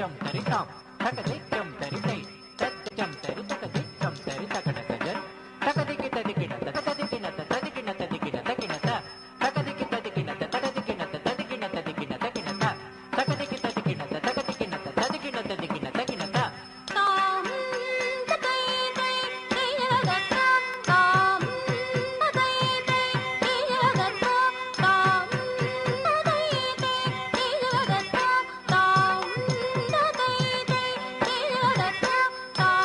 నిత్యం ధరిద్దాం